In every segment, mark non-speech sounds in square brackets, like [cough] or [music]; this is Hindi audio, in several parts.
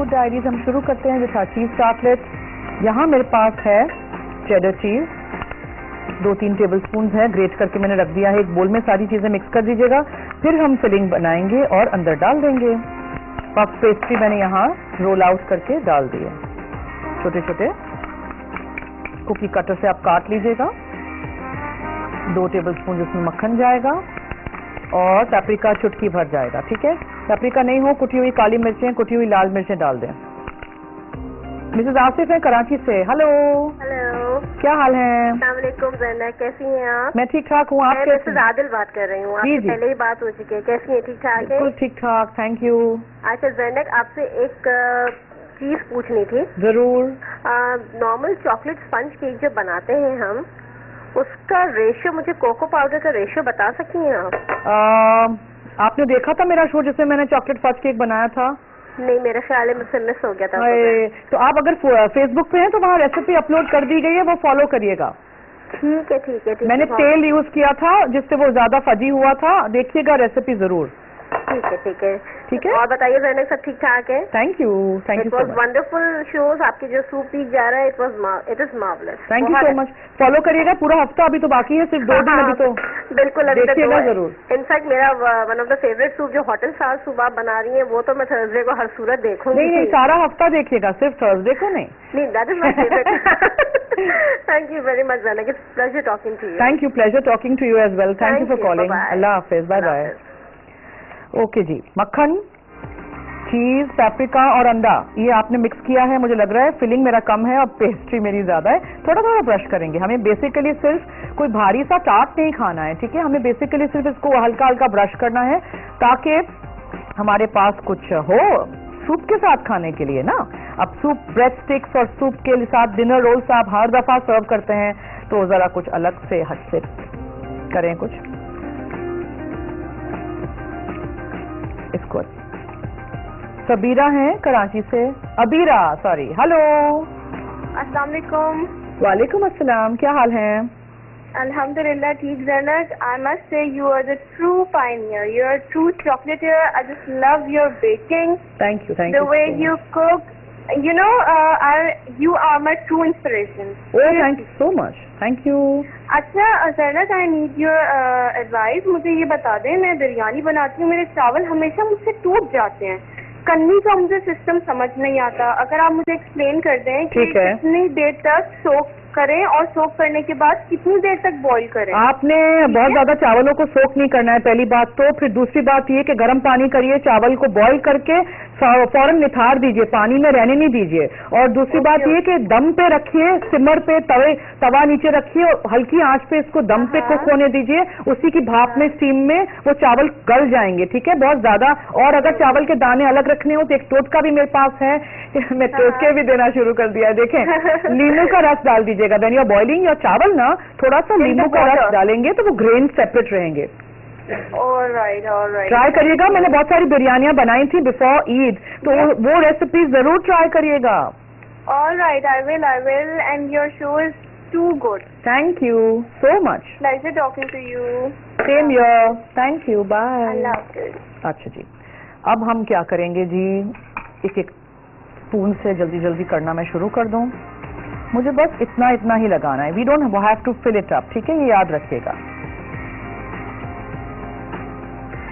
फ़ूड डायरीज हम शुरू करते हैं विथ चीज़ चॉकलेट यहाँ मेरे पास है चेडर चीज़ दो तीन टेबल स्पून है ग्रेट करके मैंने रख दिया है। एक बोल में सारी चीज़ें मिक्स कर दीजिएगा। फिर हम फिलिंग बनाएँगे और अंदर डाल देंगे। पफ पेस्ट्री मैंने यहाँ रोल आउट करके डाल दिए छोटे छोटे कुकी कटर से आप काट लीजिएगा। दो टेबल स्पून जिसमें मक्खन जाएगा और पेपरिका चुटकी भर जाएगा, ठीक है? पेपरिका नहीं हो कुटी हुई काली मिर्चें कुटी हुई लाल मिर्चें डाल दें। मिसेज आसिफ है कराची से। हेलो। हेलो। क्या हाल है? जैना कैसी हैं आप? मैं ठीक ठाक हूँ आप मिसेज आदिल बात कर रही हूँ। जी, आपसे जी। पहले ही बात हो चुकी है। कैसी हैं? ठीक ठाक है? बिल्कुल ठीक ठाक थैंक यू अच्छा जैनक आपसे एक चीज़ पूछनी थी। ज़रूर। नॉर्मल चॉकलेट स्पंज केक जो बनाते हैं हम उसका रेशियो मुझे कोको पाउडर का रेशियो बता सकती हैं आप? आपने देखा था मेरा शो जिसमें मैंने चॉकलेट फज केक बनाया था? नहीं मेरा ख्याल है मुझसे मिस हो गया था तो, तो आप अगर फेसबुक पे हैं तो वहाँ रेसिपी अपलोड कर दी गई है वो फॉलो करिएगा। ठीक है ठीक है मैंने तेल यूज़ किया था जिससे वो ज़्यादा फजी हुआ था। देखिएगा रेसिपी ज़रूर। ठीक है ठीक है। ठीक है? और बताइए जैनक सब ठीक ठाक है thank you thank you wonderful shows आपके जो सूप पीक जा रहा है it was it is marvellous thank you so much follow करिएगा पूरा हफ़्ता अभी तो बाकी है सिर्फ़ दो दिन अभी तो बिल्कुल अभी देखिएगा ज़रूर। इनफैक्ट मेरा one of the favourite soup जो होटल साल सूप आप बना रही है वो तो मैं थर्सडे को हर सूरत देखूँगी नहीं नहीं सारा हफ़्ता देखिएगा सिर्फ़ थर्सडे को नहीं। नहीं that is my favourite thank you very much Janak it's pleasure talking to you thank you pleasure talking to you as well thank you for calling अल्लाह हाफिज बाय बाय ओके जी। मक्खन चीज़ पैप्रिका और अंडा, ये आपने मिक्स किया है, मुझे लग रहा है फिलिंग मेरा कम है और पेस्ट्री मेरी ज़्यादा है। थोड़ा थोड़ा ब्रश करेंगे। हमें बेसिकली सिर्फ़ कोई भारी सा टाट नहीं खाना है, ठीक है? हमें बेसिकली सिर्फ़ इसको हल्का हल्का ब्रश करना है, ताकि हमारे पास कुछ हो सूप के साथ खाने के लिए, ना? अब सूप ब्रेड स्टिक्स और सूप के साथ डिनर रोल्स आप हर दफ़ा सर्व करते हैं तो जरा कुछ अलग से हट से करें कुछ। इसको सबीरा है कराची से। अबीरा सॉरी हेलो असलकुम वालेकुम। असलम क्या हाल है? अल्हम्दुलिल्लाह ठीक Janak I must say you are the true pioneer you are true chocolate I just love your baking thank you thank you the way you cook You know, uh, I, you are my true inspiration. Oh thank you so much. Thank you. अच्छा Jainat I need your advice मुझे ये बता दें मैं बिरयानी बनाती हूँ मेरे चावल हमेशा मुझसे टूट जाते हैं कन्नी का मुझे सिस्टम समझ नहीं आता अगर आप मुझे एक्सप्लेन कर दें कि कितनी देर तक सोक करें और सोक करने के बाद कितनी देर तक बॉईल करें? आपने बहुत ज़्यादा चावलों को सोख नहीं करना है पहली बात तो। फिर दूसरी बात ये कि गर्म पानी करिए चावल को बॉईल करके फ़ौरन निथार दीजिए पानी में रहने नहीं दीजिए। और दूसरी बात ये कि दम पे रखिए सिमर पे तवे तवा नीचे रखिए और हल्की आँच पे इसको दम पे कुक होने दीजिए उसी की भाप में स्टीम में वो चावल गल जाएँगे ठीक है? बहुत ज़्यादा। और अगर चावल के दाने अलग रखने हो तो एक टोटका भी मेरे पास है [laughs] मैं टोटके भी देना शुरू कर दिया देखें। [laughs] नींबू का रस डाल दीजिएगा। देन यू बॉइलिंग या चावल ना थोड़ा सा नींबू का रस डालेंगे तो वो ग्रेन सेपरेट रहेंगे। ट्राई करिएगा मैंने बहुत सारी बिरयानियाँ बनाई थी बिफोर ईद तो वो- रेसिपी ज़रूर ट्राई करिएगा। All right I will I will and your show is too good thank you so much pleasure talking to you same here thank you bye अच्छा जी अब हम क्या करेंगे जी? एक एक स्पून से जल्दी जल्दी करना मैं शुरू कर दूँ। मुझे बस इतना इतना ही लगाना है। We don't have to fill it up ठीक है? ये याद रखिएगा।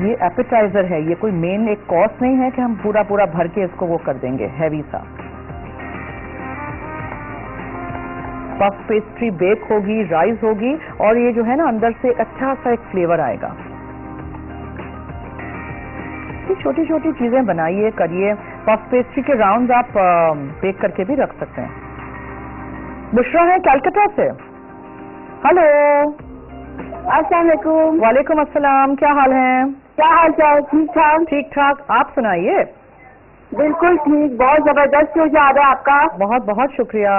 ये एपेटाइजर है, ये कोई मेन एक कॉस्ट नहीं है कि हम पूरा पूरा भर के इसको वो कर देंगे हैवी सा। पफ पेस्ट्री बेक होगी राइस होगी, और ये जो है ना, अंदर से अच्छा सा एक फ्लेवर आएगा। छोटी छोटी चीज़ें बनाइए, करिए। पफ पेस्ट्री के राउंड आप बेक करके भी रख सकते हैं। बुशरा है कैलकाटा से। हेलो अस्सलाम वालेकुम अस्सलाम क्या हाल है? क्या हाल चाल? ठीक ठाक। ठीक ठाक। आप सुनाइए। बिल्कुल ठीक बहुत ज़बरदस्त हो जा रहा है आपका। बहुत बहुत शुक्रिया।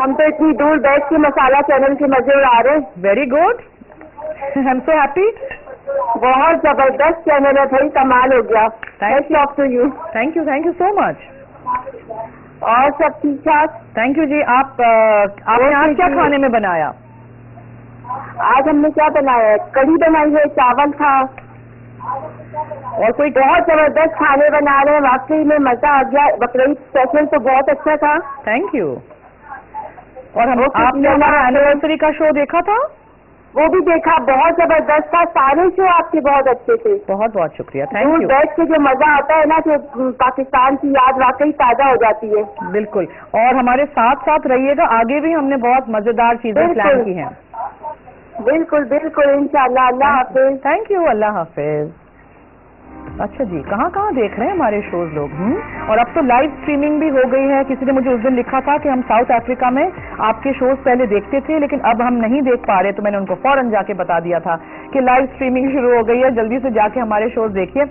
हम तो इतनी दूर बैठ के मसाला चैनल के मज़े उड़ा रहे हैं। Very good I am so happy बहुत ज़बरदस्त चैनल है भाई कमाल हो गया। To you thank you thank you so much और सब ठीक ठाक? थैंक यू जी आप आपने आज क्या खाने में बनाया? आज हमने क्या बनाया? है कढ़ी बनाई है चावल था। और कोई बहुत ज़बरदस्त खाने बना रहे हैं वाकई में मज़ा आ गया। बकरीद स्पेशल तो बहुत अच्छा था। थैंक यू और हम आपने हमारा एनिवर्सरी का शो देखा था? वो भी देखा बहुत ज़बरदस्त था। सारे शो आपके बहुत अच्छे थे। बहुत बहुत शुक्रिया। थैंक यू बैठ के जो मज़ा आता है ना जो हम्म, पाकिस्तान की याद वाकई ताज़ा हो जाती है। बिल्कुल। और हमारे साथ साथ रहिएगा। आगे भी हमने बहुत मज़ेदार चीज़ें प्लान की हैं। बिल्कुल बिल्कुल इंशाल्लाह। अल्लाह हाफिज। थैंक यू अल्लाह हाफिज। अच्छा जी, कहाँ कहाँ देख रहे हैं हमारे शोज़ लोग? हम्म? और अब तो लाइव स्ट्रीमिंग भी हो गई है। किसी ने मुझे उस दिन लिखा था कि हम साउथ अफ्रीका में आपके शोज़ पहले देखते थे, लेकिन अब हम नहीं देख पा रहे तो मैंने उनको फ़ौरन जाके बता दिया था कि लाइव स्ट्रीमिंग शुरू हो गई है। जल्दी से जाके हमारे शोज़ देखिए।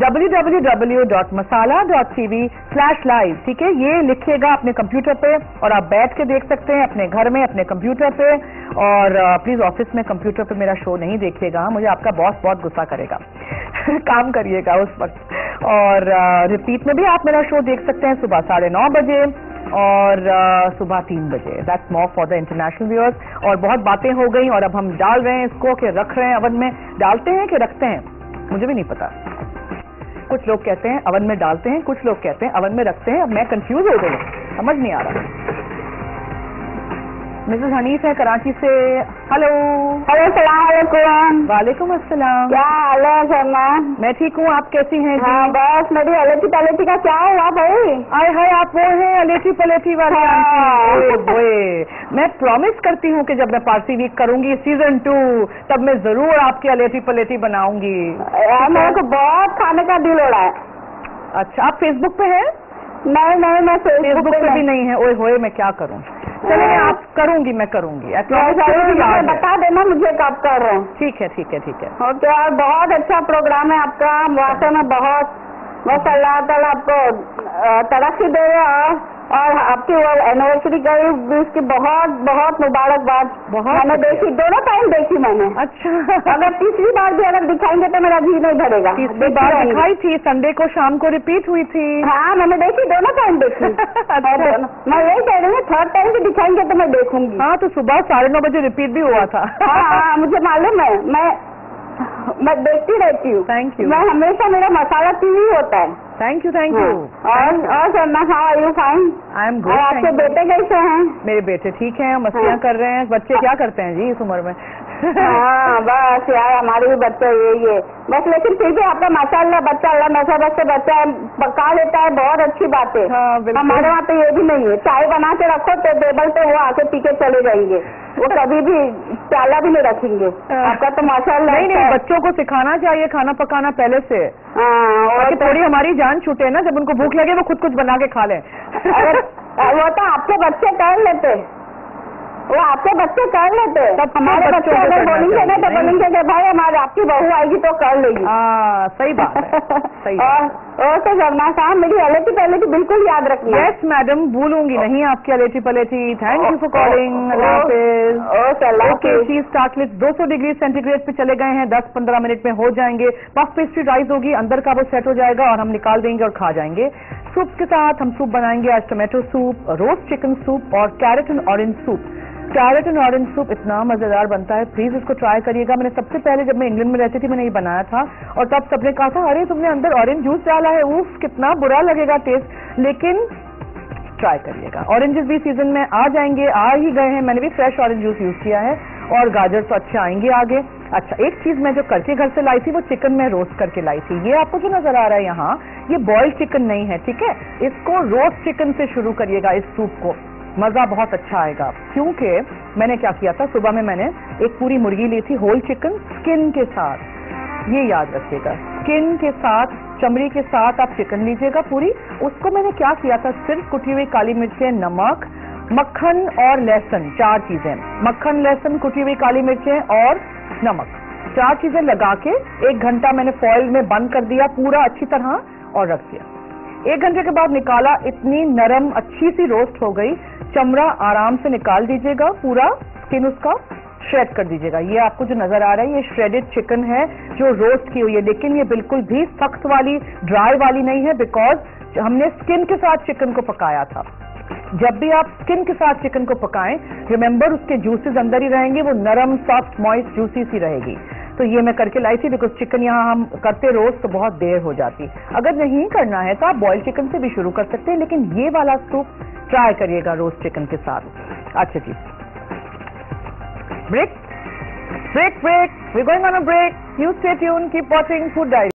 www.masala.tv/live ठीक है? ये लिखिएगा अपने कंप्यूटर पे, और आप बैठ के देख सकते हैं अपने घर में, अपने कंप्यूटर पे, और प्लीज़ ऑफ़िस में कंप्यूटर पे मेरा शो नहीं देखिएगा मुझे आपका बॉस बहुत गुस्सा करेगा। [laughs] काम करिएगा उस वक्त। और रिपीट में भी आप मेरा शो देख सकते हैं सुबह साढ़े नौ बजे और सुबह तीन बजे। That's more for the international viewers और बहुत बातें हो गई और अब हम डाल रहे हैं इसको कि रख रहे हैं अवन में। डालते हैं कि रखते हैं? मुझे भी नहीं पता। कुछ लोग कहते हैं अवन में डालते हैं, कुछ लोग कहते हैं अवन में रखते हैं। अब मैं कंफ्यूज हो गई समझ नहीं आ रहा। मिसेस हनीफ है कराची से। हेलो। हेलो सलाम वालेकुम अस्सलाम। क्या हाल है शर्मा? मैं ठीक हूँ आप कैसी हैं? जी। हाँ बस मेरी अलटी पलटी का क्या हुआ भाई? आय हाय आप वो हैं अलेठी पलेठी वाली हाँ। ओए मैं प्रॉमिस करती हूँ कि जब मैं पार्टी वीक करूँगी सीज़न टू तब मैं ज़रूर आपकी अलेठी पलेठी बनाऊँगी। मेरे को बहुत खाने का दिल हो रहा है। अच्छा आप फेसबुक पे हैं? नहीं नहीं मैं फेसबुक पे भी नहीं। नहीं है। ओए होए मैं क्या करूँ? चलिए आप करूँगी मैं करूँगी। मुझे। बता देना मुझे कब कर रहे हैं। ठीक है ठीक है ठीक है। ओके और बहुत अच्छा प्रोग्राम है आपका। वास्तव में बहुत बस अल्लाह ताला आपको तरक्की दे और और आपकी एनिवर्सरी भी उसकी बहुत बहुत मुबारकबाद। बहुत मैंने देखी दोनों टाइम देखी मैंने। अच्छा। अगर तीसरी बार भी अगर दिखाएँगे तो मेरा जी नहीं भरेगा। तीसरी बार दिखाई थी संडे को शाम को रिपीट हुई थी। हाँ मैंने देखी दोनों टाइम देखी। [laughs] अच्छा। मैं यही कह रही हूँ थर्ड टाइम भी दिखाएँगे तो मैं देखूँगी। हाँ तो सुबह साढ़े नौ बजे रिपीट भी हुआ था। हाँ हाँ मुझे मालूम है। मैं मैं देखती रहती हूँ। Thank you. मैं हमेशा मेरा मसाला टीवी होता है। Thank you thank. यू और और Sarma how are you fine I am और आपके बेटे कैसे हैं? मेरे बेटे ठीक हैं मस्तियाँ हाँ। कर रहे हैं। बच्चे क्या करते हैं जी इस उम्र में? हाँ बस यार हमारे भी बच्चे यही है। बस लेकिन फिर भी आपका माशाल्लाह बच्चा अल्लाह नशा बस से बच्चा पका लेता है बहुत अच्छी बात है। हाँ, हमारे वहाँ तो ये भी नहीं है। चाय बना के रखो तो टेबल पे वो आके पी के चले जाएँगे। वो कभी भी प्याला भी नहीं रखेंगे। हाँ। आपका तो माशाल्लाह नहीं नहीं बच्चों को सिखाना चाहिए खाना पकाना पहले से। हाँ और तो- थोड़ी हमारी जान छूटे ना जब उनको भूख लगे वो खुद कुछ बना के खा लें। वो तो आपके बच्चे कर लेते। वो आपके बच्चे कर लेते। सब हमारे बच्चों अगर बोलेंगे ना तो बोलेंगे भाई हमारी आपकी बहू आएगी तो कर लेगी। हाँ सही बात है। [laughs] सही और और तो साहब मेरी अलग पहले की बिल्कुल याद रखना। यस मैडम भूलूँगी नहीं आपकी अलेटी पलेटी। Thank you for calling okay okay. Cheese tartlet 200 degree centigrade पे चले गए हैं 10-15 मिनट में हो जाएँगे। पफ पेस्ट्री राइस होगी अंदर का वो सेट हो जाएगा और हम निकाल देंगे और खा जाएँगे। सूप के साथ हम सूप बनाएँगे आज tomato soup roast chicken soup और carrot and orange soup carrot and orange soup इतना मज़ेदार बनता है। प्लीज़ इसको ट्राई करिएगा। मैंने सबसे पहले जब मैं इंग्लैंड में रहती थी, मैंने ये बनाया था और तब सबने कहा था, अरे, तुमने अंदर ऑरेंज जूस डाला है। उफ, कितना बुरा लगेगा टेस्ट लेकिन ट्राई करिएगा। ऑरेंजेस भी सीज़न में आ जाएँगे, आ ही गए हैं। मैंने भी फ्रेश ऑरेंज जूस यूज़ किया है और गाजर तो अच्छे आएँगे आगे। अच्छा एक चीज़ मैं जो करके घर से लाई थी, वो चिकन में रोस्ट करके लाई थी। ये आपको जो नज़र आ रहा है यहाँ? ये बॉइल्ड चिकन नहीं है, ठीक है? इसको रोस्ट चिकन से शुरू करिएगा, इस सूप को। मज़ा बहुत अच्छा आएगा। क्योंकि मैंने क्या किया था, सुबह में मैंने एक पूरी मुर्गी ली थी होल चिकन स्किन के साथ। ये याद रखिएगा स्किन के साथ, चमड़ी के साथ आप चिकन लीजिएगा पूरी। उसको मैंने क्या किया था, सिर्फ़ कुटी हुई काली मिर्चें, नमक, मक्खन और लहसुन, चार चीज़ें। मक्खन, लहसुन, कुटी हुई काली मिर्चें और नमक। चार चीज़ें लगा के एक घंटा मैंने फॉइल में बंद कर दिया, पूरा अच्छी तरह, और रख दिया। एक घंटे के बाद निकाला, इतनी नरम, अच्छी सी रोस्ट हो गई। चमड़ा आराम से निकाल दीजिएगा, पूरा स्किन उसका श्रेड कर दीजिएगा। ये आपको जो नज़र आ रहा है, ये श्रेडेड चिकन है, जो रोस्ट की हुई है। लेकिन ये बिल्कुल भी सख्त वाली ड्राई वाली नहीं है बिकॉज़ हमने स्किन के साथ चिकन को पकाया था। जब भी आप स्किन के साथ चिकन को पकाएँ रिमेंबर उसके जूसेस अंदर ही रहेंगे, वो नरम सॉफ्ट मॉइस्ट जूसी सी रहेगी। तो ये मैं करके लाई थी। बिकॉज़ चिकन यहाँ हम करते रोज तो बहुत देर हो जाती। अगर नहीं करना है तो आप बॉयल चिकन से भी शुरू कर सकते हैं, लेकिन ये वाला सूप ट्राई करिएगा रोज चिकन के साथ। अच्छा जी। Break break break we going on a break you stay tune keep watching food diary